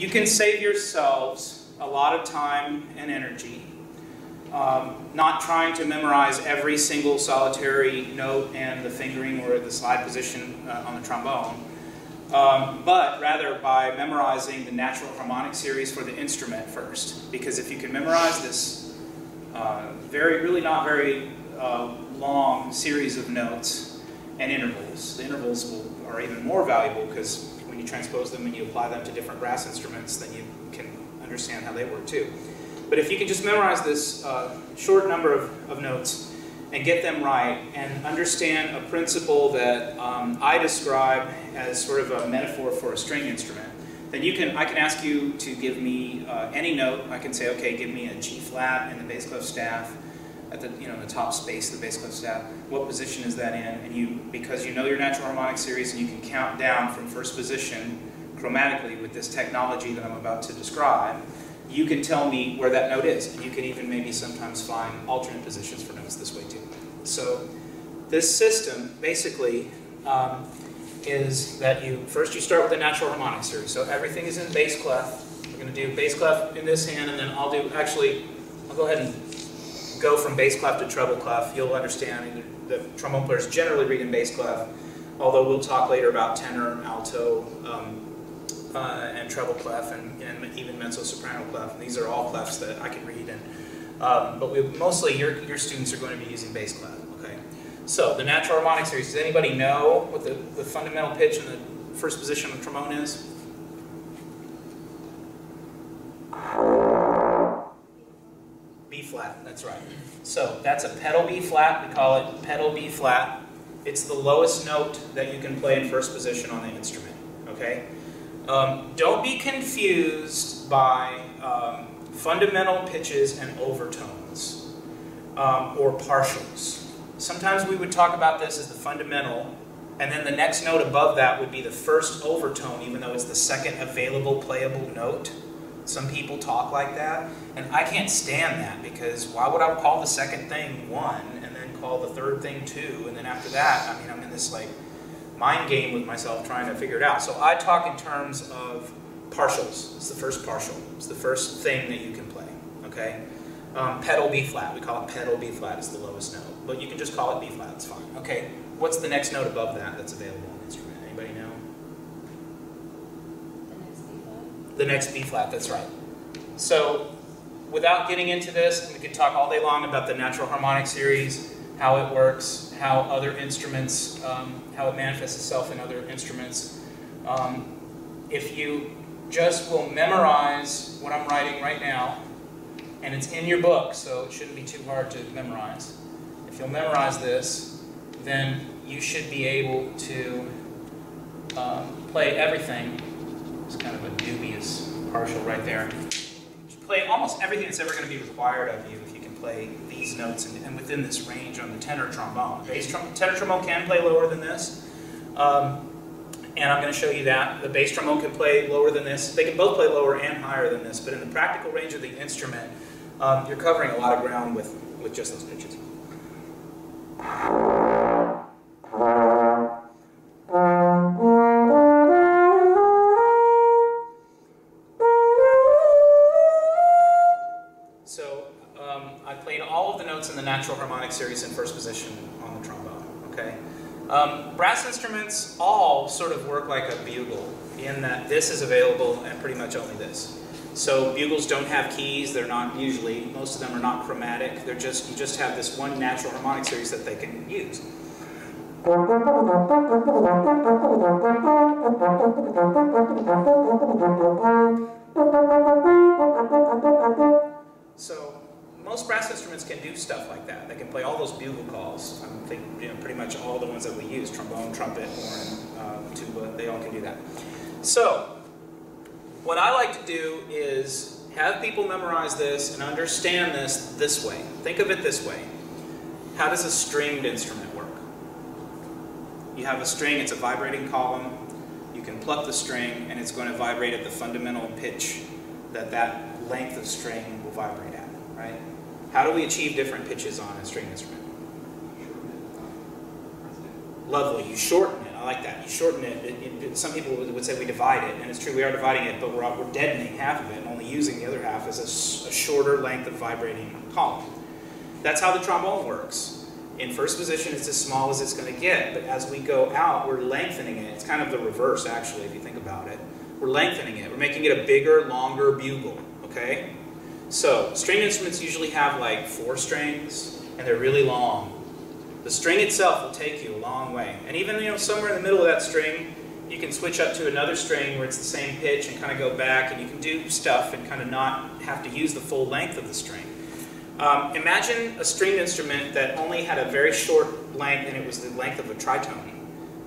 you can save yourselves a lot of time and energy um, not trying to memorize every single solitary note and the fingering or the slide position uh, on the trombone, um, but rather by memorizing the natural harmonic series for the instrument first. Because if you can memorize this uh, very, really not very uh, long series of notes and intervals, the intervals will, are even more valuable because when you transpose them and you apply them to different brass instruments, then you can understand how they work too. But if you can just memorize this uh, short number of, of notes and get them right and understand a principle that um, I describe as sort of a metaphor for a string instrument, then you can, I can ask you to give me uh, any note. I can say, okay, give me a G flat in the bass clef staff at the, you know, the top space of the bass clef staff. What position is that in? And you, because you know your natural harmonic series and you can count down from first position chromatically with this technology that I'm about to describe, you can tell me where that note is. And you can even maybe sometimes find alternate positions for notes this way too. So this system basically um, is that you, first you start with the natural harmonic series. So everything is in bass clef. We're going to do bass clef in this hand, and then I'll do, actually, I'll go ahead and go from bass clef to treble clef. You'll understand the trombone players generally read in bass clef, although we'll talk later about tenor, alto, um, uh, and treble clef and, and, even mezzo soprano clef. And these are all clefs that I can read. And um, but we, mostly your your students are going to be using bass clef. Okay. So the natural harmonic series. Does anybody know what the, the fundamental pitch in the first position of trombone is? Flat. That's right. So that's a pedal B flat. We call it pedal B flat. It's the lowest note that you can play in first position on the instrument. Okay. Um, don't be confused by um, fundamental pitches and overtones um, or partials. Sometimes we would talk about this as the fundamental, and then the next note above that would be the first overtone, even though it's the second available playable note. Some people talk like that, and I can't stand that because why would I call the second thing one and then call the third thing two, and then after that, I mean, I'm in this like mind game with myself trying to figure it out. So I talk in terms of partials. It's the first partial. It's the first thing that you can play, okay? Um, pedal B flat. We call it pedal B flat It's the lowest note. But you can just call it B flat. It's fine. Okay, what's the next note above that that's available on the instrument? Anybody know? The next B flat? The next B flat, that's right. So without getting into this, we could talk all day long about the natural harmonic series, how it works, how other instruments, um, how it manifests itself in other instruments. Um, if you just will memorize what I'm writing right now, and it's in your book, so it shouldn't be too hard to memorize. If you'll memorize this, then you should be able to um, play everything. It's kind of a dubious partial right there. Play almost everything that's ever going to be required of you if you can play these notes and, and within this range on the tenor trombone. Bass trom tenor trombone can play lower than this. Um, and I'm going to show you that. The bass trombone can play lower than this. They can both play lower and higher than this, but in the practical range of the instrument, um, you're covering a lot of ground with, with just those pitches. Series in first position on the trombone, okay? Um, brass instruments all sort of work like a bugle in that this is available and pretty much only this. So bugles don't have keys, they're not usually, most of them are not chromatic, they're just, you just have this one natural harmonic series that they can use. So most brass instruments can do stuff like that. They can play all those bugle calls. I think you know, pretty much all the ones that we use, trombone, trumpet, horn, uh, tuba, they all can do that. So, what I like to do is have people memorize this and understand this this way. Think of it this way. How does a stringed instrument work? You have a string, it's a vibrating column. You can pluck the string and it's going to vibrate at the fundamental pitch that that length of string will vibrate at, right? How do we achieve different pitches on a string instrument? Lovely, you shorten it. I like that. You shorten it. It, it. Some people would, say we divide it, and it's true we are dividing it, but we're, we're deadening half of it and only using the other half as a, a shorter length of vibrating column. That's how the trombone works. In first position, it's as small as it's going to get, but as we go out, we're lengthening it. It's kind of the reverse, actually, if you think about it. We're lengthening it. We're making it a bigger, longer bugle, okay? So, string instruments usually have like four strings, and they're really long. The string itself will take you a long way. And even, you know, somewhere in the middle of that string, you can switch up to another string where it's the same pitch and kind of go back, and you can do stuff and kind of not have to use the full length of the string. Um, imagine a stringed instrument that only had a very short length and it was the length of a tritone.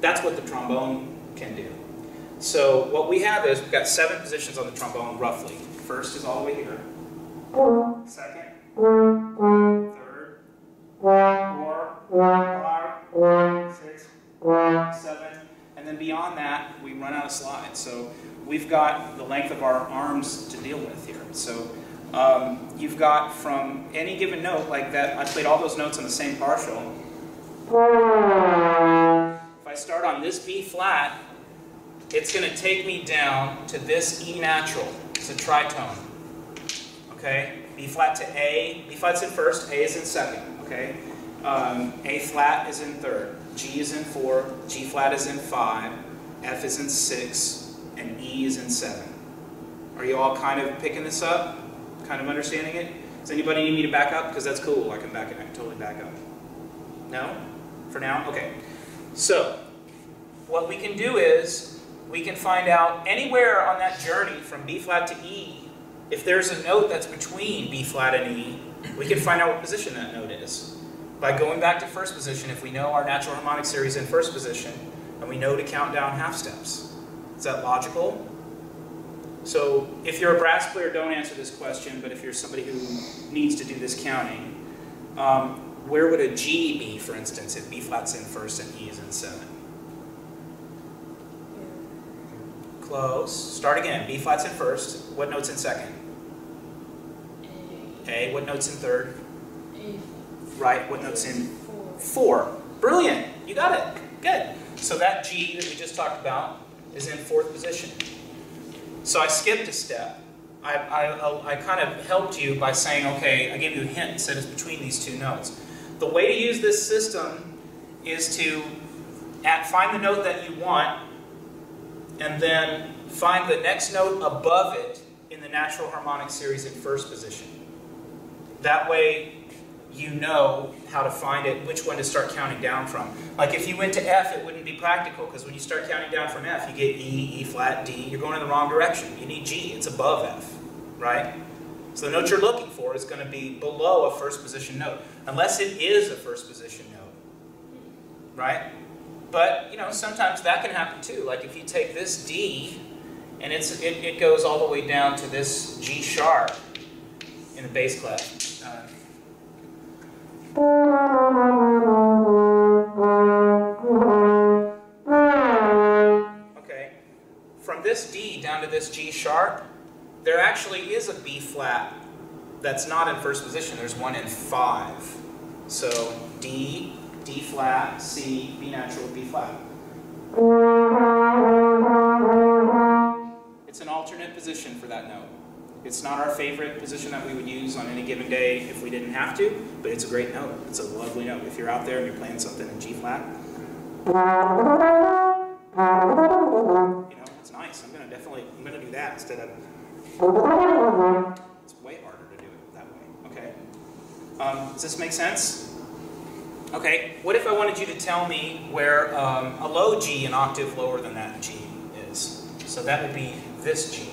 That's what the trombone can do. So what we have is we've got seven positions on the trombone roughly. First is all the way here. Second. Third. Four. Five. And then beyond that, we run out of slides. So we've got the length of our arms to deal with here. So um, you've got from any given note, like that, I played all those notes on the same partial. If I start on this B flat, it's going to take me down to this E natural. It's a tritone. Okay? B flat to A. B flat's in first, A is in second. Okay? Um, a flat is in third. G is in four. G flat is in five. F is in six. And E is in seven. Are you all kind of picking this up? Kind of understanding it? Does anybody need me to back up? Because that's cool. I can back it. I can totally back up. No? For now? Okay. So, what we can do is we can find out anywhere on that journey from B flat to E, if there's a note that's between B flat and E, we can find out what position that note is. By going back to first position, if we know our natural harmonic series in first position, and we know to count down half steps. Is that logical? So if you're a brass player, don't answer this question, but if you're somebody who needs to do this counting, um, where would a G be, for instance, if B flat's in first and E is in seven? Close. Start again. B flat's in first. What note's in second? A. A. What note's in third? A. Right. What note's in Four. four? Brilliant. You got it. Good. So that G that we just talked about is in fourth position. So I skipped a step. I, I, I kind of helped you by saying, okay, I gave you a hint and said it's between these two notes. The way to use this system is to at, find the note that you want and then find the next note above it in the natural harmonic series in first position. That way you know how to find it, which one to start counting down from. Like if you went to F, it wouldn't be practical because when you start counting down from F, you get E, E flat, D. You're going in the wrong direction. You need G. It's above F, right? So the note you're looking for is going to be below a first position note, unless it is a first position note, right? But you know sometimes that can happen too. Like if you take this D, and it's it, it goes all the way down to this G sharp in the bass clef. Uh, Okay, from this D down to this G sharp, there actually is a B flat that's not in first position. There's one in five. So D, D flat, C, B natural, B flat. It's an alternate position for that note. It's not our favorite position that we would use on any given day if we didn't have to, but it's a great note. It's a lovely note. If you're out there and you're playing something in G flat, you know, it's nice. I'm gonna definitely, I'm gonna do that instead of, it's way harder to do it that way, okay? Um, does this make sense? Okay, what if I wanted you to tell me where um, a low G, an octave lower than that G is? So that would be this G.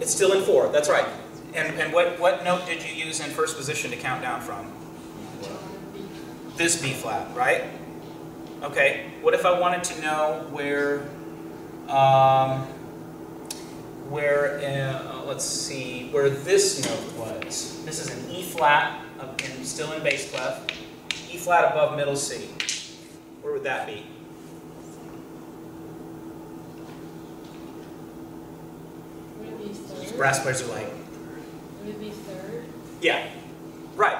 It's still in four, that's right. And, and what, what note did you use in first position to count down from? This B flat, right? Okay, what if I wanted to know where, um, where, uh, let's see, where this note was? This is an E flat, uh, and still in bass clef. E flat above middle C. Where would that be? Brass players are like, Would it be third? Yeah, right.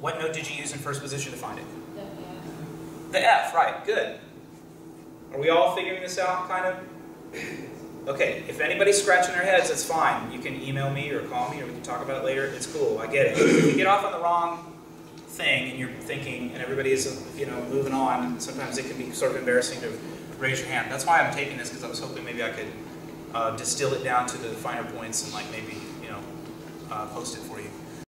What note did you use in first position to find it? The F? The F, right, good. Are we all figuring this out, kind of? Okay, if anybody's scratching their heads, that's fine. You can email me or call me or we can talk about it later. It's cool, I get it. If you get off on the wrong thing and you're thinking, and everybody is, you know, moving on, sometimes it can be sort of embarrassing to raise your hand. That's why I'm taking this, because I was hoping maybe I could uh, distill it down to the finer points and like maybe, you know, uh, post it for you.